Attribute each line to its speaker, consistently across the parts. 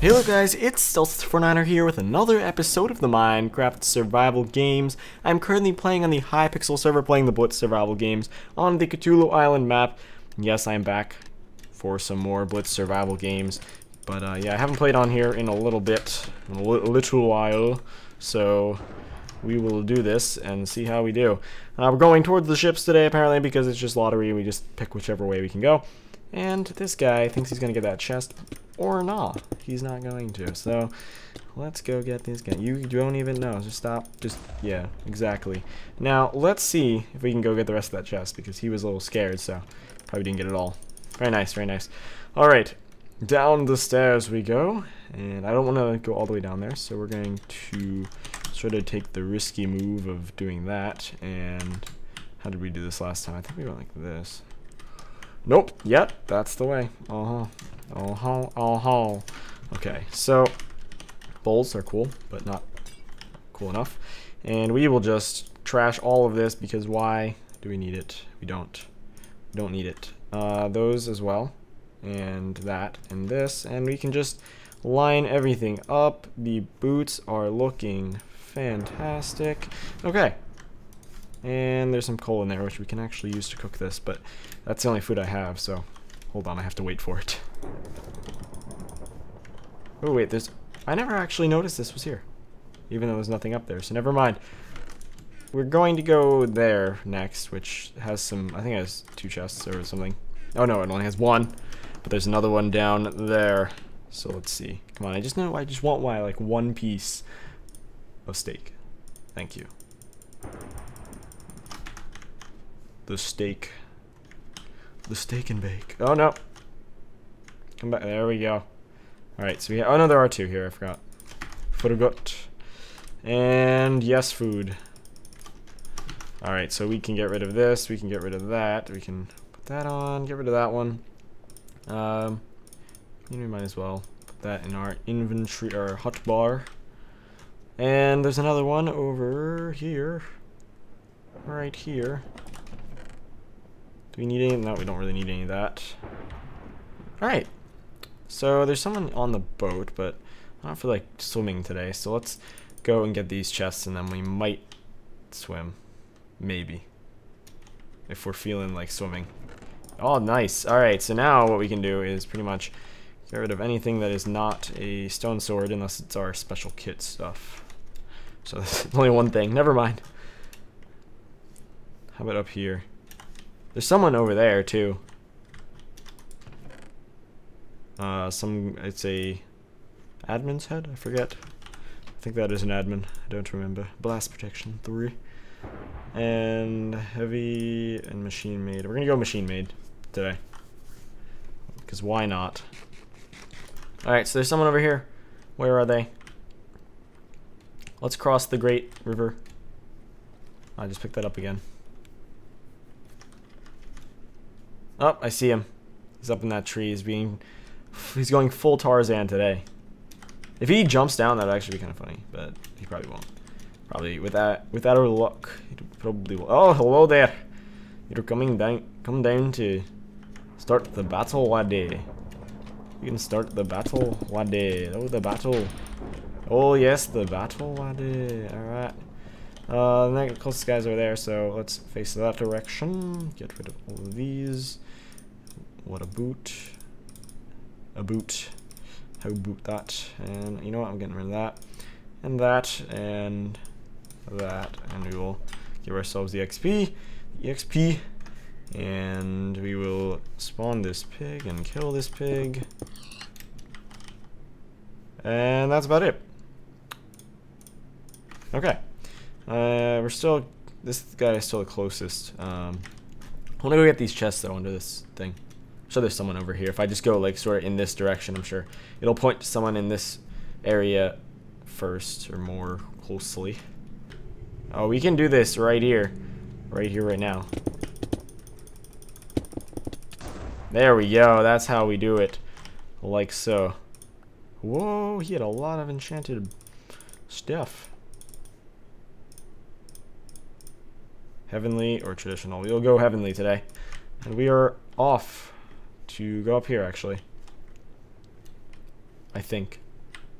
Speaker 1: Hello guys, it's Delta249er here with another episode of the Minecraft Survival Games. I'm currently playing on the Hypixel server, playing the Blitz Survival Games on the Cthulhu Island map. Yes, I'm back for some more Blitz Survival Games. But uh, yeah, I haven't played on here in a little bit, a li little while, so we will do this and see how we do. Uh, we're going towards the ships today apparently because it's just lottery, we just pick whichever way we can go. And this guy thinks he's going to get that chest or not. He's not going to. So let's go get this guy. You don't even know. Just stop. Just, yeah, exactly. Now, let's see if we can go get the rest of that chest because he was a little scared, so probably didn't get it all. Very nice, very nice. All right, down the stairs we go. And I don't want to go all the way down there, so we're going to sort of take the risky move of doing that. And how did we do this last time? I think we went like this. Nope. Yep, that's the way. Uh-huh. Oh ho, oh ho. Okay, so bowls are cool, but not cool enough. And we will just trash all of this because why do we need it? We don't. We don't need it. Uh, those as well, and that, and this, and we can just line everything up. The boots are looking fantastic. Okay. And there's some coal in there, which we can actually use to cook this, but that's the only food I have, so hold on, I have to wait for it. Oh wait, there's... I never actually noticed this was here. Even though there's nothing up there, so never mind. We're going to go there next, which has some... I think it has two chests or something. Oh no, it only has one. But there's another one down there. So let's see. Come on, I just know I just want why like one piece of steak. Thank you. The steak. The steak and bake. Oh no. Come back. There we go. Alright, so we have, oh no, there are two here, I forgot. Forgot. And yes, food. Alright, so we can get rid of this, we can get rid of that, we can put that on, get rid of that one. Um, we might as well put that in our inventory, our hot bar. And there's another one over here. Right here. Do we need any? No, we don't really need any of that. Alright, so there's someone on the boat, but I don't feel like swimming today. So let's go and get these chests and then we might swim. Maybe. If we're feeling like swimming. Oh, nice. Alright, so now what we can do is pretty much get rid of anything that is not a stone sword unless it's our special kit stuff. So there's only one thing. Never mind. How about up here? There's someone over there, too. Uh, some, it's a admin's head, I forget. I think that is an admin, I don't remember. Blast protection, three. And heavy and machine made. We're gonna go machine made today. Because why not? Alright, so there's someone over here. Where are they? Let's cross the Great River. I just picked that up again. Oh, I see him. He's up in that tree. He's being He's going full Tarzan today. If he jumps down, that'd actually be kind of funny, but he probably won't. Probably with that, without our luck, he probably will. Oh, hello there. You're coming down, come down to start the battle, waddy. You can start the battle, waddy. Oh, the battle. Oh yes, the battle, waddy. All right. Uh, the closest guys are there, so let's face that direction. Get rid of all of these. What a boot a boot. How boot that? And you know what? I'm getting rid of that. And that. And that. And we will give ourselves the XP. The XP. And we will spawn this pig and kill this pig. And that's about it. Okay. Uh, we're still... This guy is still the closest. Um, I want to go get these chests though under this thing. So there's someone over here. If I just go like sort of in this direction, I'm sure it'll point to someone in this area first or more closely. Oh, we can do this right here. Right here, right now. There we go. That's how we do it. Like so. Whoa, he had a lot of enchanted stuff. Heavenly or traditional. We'll go heavenly today. And we are off to go up here, actually. I think.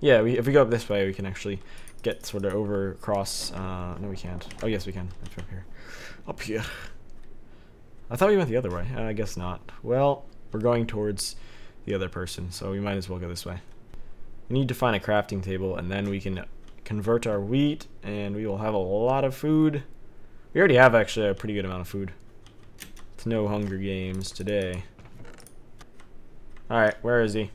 Speaker 1: Yeah, we, if we go up this way, we can actually get sort of over across. Uh, no, we can't. Oh, yes, we can. Up here. Up here. I thought we went the other way. Uh, I guess not. Well, we're going towards the other person, so we might as well go this way. We need to find a crafting table, and then we can convert our wheat, and we will have a lot of food. We already have actually a pretty good amount of food. It's no Hunger Games today. Alright, where is he?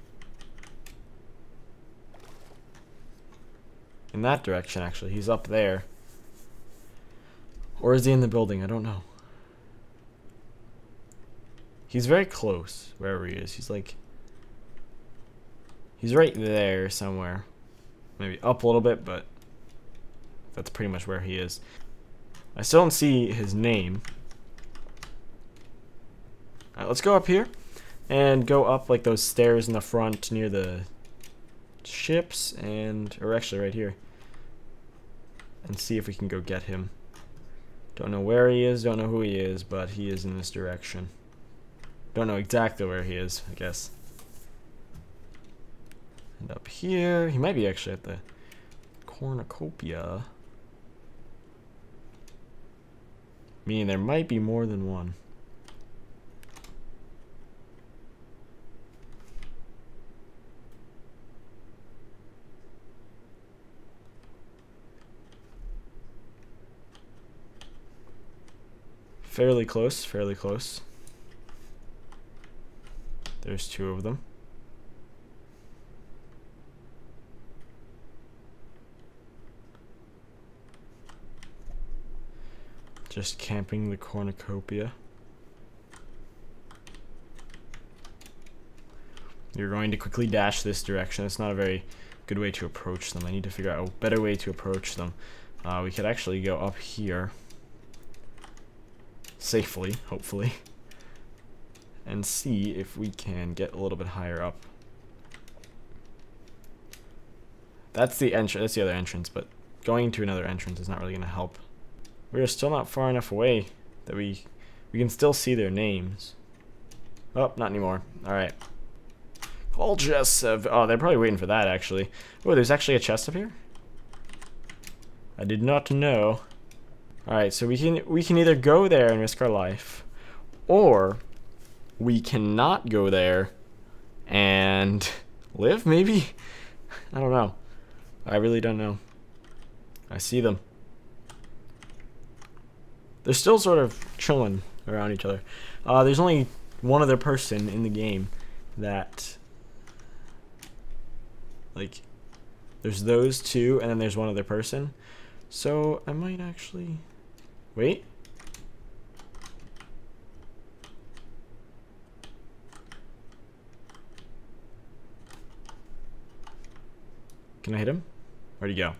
Speaker 1: In that direction, actually. He's up there. Or is he in the building? I don't know. He's very close, wherever he is. He's like... He's right there somewhere. Maybe up a little bit, but... That's pretty much where he is. I still don't see his name. Alright, let's go up here. And go up like those stairs in the front near the ships and or actually right here and see if we can go get him. Don't know where he is don't know who he is but he is in this direction. Don't know exactly where he is I guess. And up here he might be actually at the cornucopia. Meaning there might be more than one Fairly close, fairly close. There's two of them. Just camping the cornucopia. You're going to quickly dash this direction. It's not a very good way to approach them. I need to figure out a better way to approach them. Uh, we could actually go up here safely, hopefully, and see if we can get a little bit higher up. That's the entrance. That's the other entrance, but going to another entrance is not really going to help. We are still not far enough away that we we can still see their names. Oh, not anymore. All right. Call Jessev. Oh, they're probably waiting for that actually. Oh, there's actually a chest up here. I did not know. Alright, so we can we can either go there and risk our life, or we cannot go there and live, maybe? I don't know. I really don't know. I see them. They're still sort of chilling around each other. Uh, there's only one other person in the game that, like, there's those two, and then there's one other person. So I might actually Wait. Can I hit him? Where'd he go?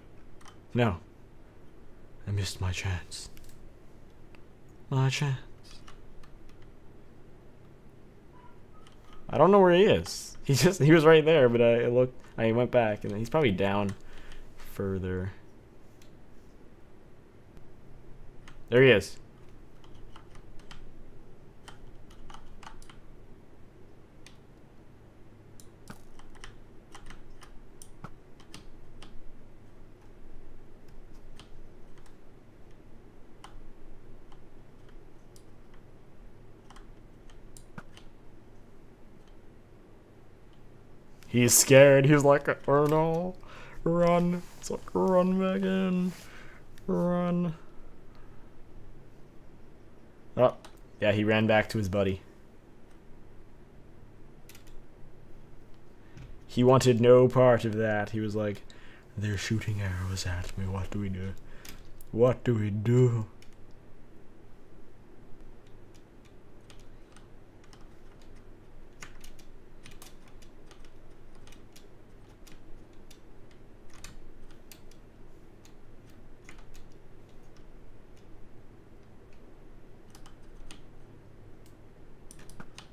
Speaker 1: No. I missed my chance. My chance. I don't know where he is. He just he was right there, but I looked I went back and he's probably down further. There he is. He's scared. He's like, no, run. It's like, run Megan. Run. Oh, yeah, he ran back to his buddy. He wanted no part of that. He was like, they're shooting arrows at me. What do we do? What do we do?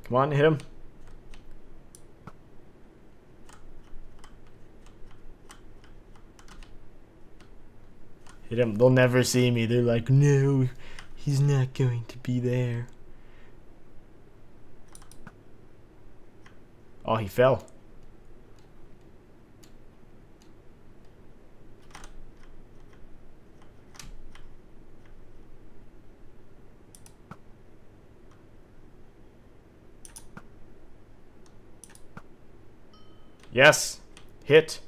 Speaker 1: Come on, hit him. Hit him. They'll never see me. They're like, no, he's not going to be there. Oh, he fell. Yes. Hit.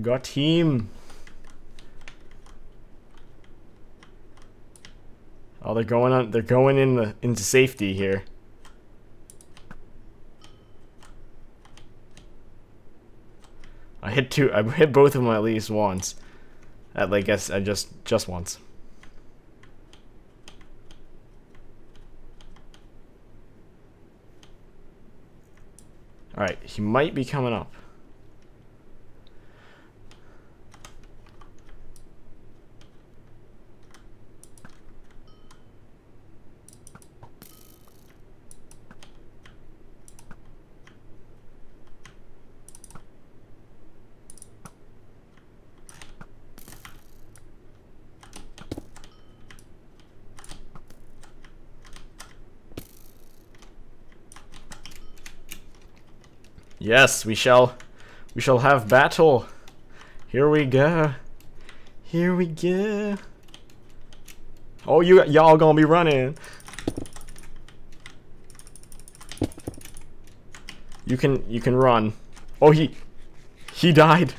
Speaker 1: Got him. Oh, they're going on. They're going in the into safety here. I hit two. I hit both of them at least once. At like guess I just just once. All right, he might be coming up. Yes, we shall we shall have battle. Here we go. Here we go. Oh, you y'all gonna be running. You can you can run. Oh, he he died.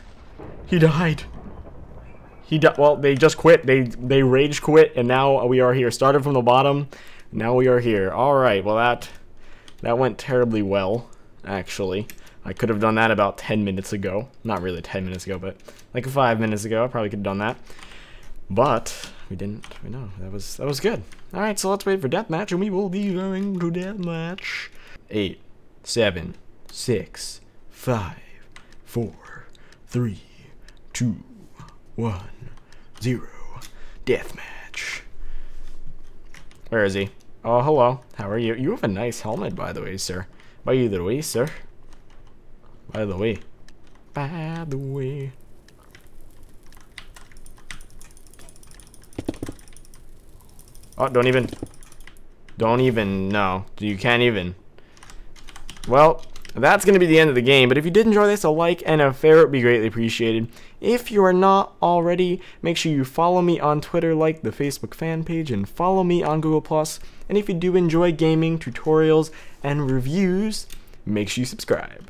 Speaker 1: He died. He died. Well, they just quit. They they rage quit, and now we are here. Started from the bottom. Now we are here. All right. Well, that that went terribly well, actually. I could have done that about 10 minutes ago. Not really 10 minutes ago, but like 5 minutes ago, I probably could have done that. But we didn't. We know that was that was good. All right, so let's wait for deathmatch, and we will be going to deathmatch. Eight, seven, six, five, four, three, two, one, zero. Deathmatch. Where is he? Oh, hello. How are you? You have a nice helmet, by the way, sir. By the way, sir. By the way. By the way. Oh, don't even. Don't even. No. You can't even. Well, that's going to be the end of the game. But if you did enjoy this, a like and a favorite would be greatly appreciated. If you are not already, make sure you follow me on Twitter, like the Facebook fan page, and follow me on Google+. And if you do enjoy gaming, tutorials, and reviews, make sure you subscribe.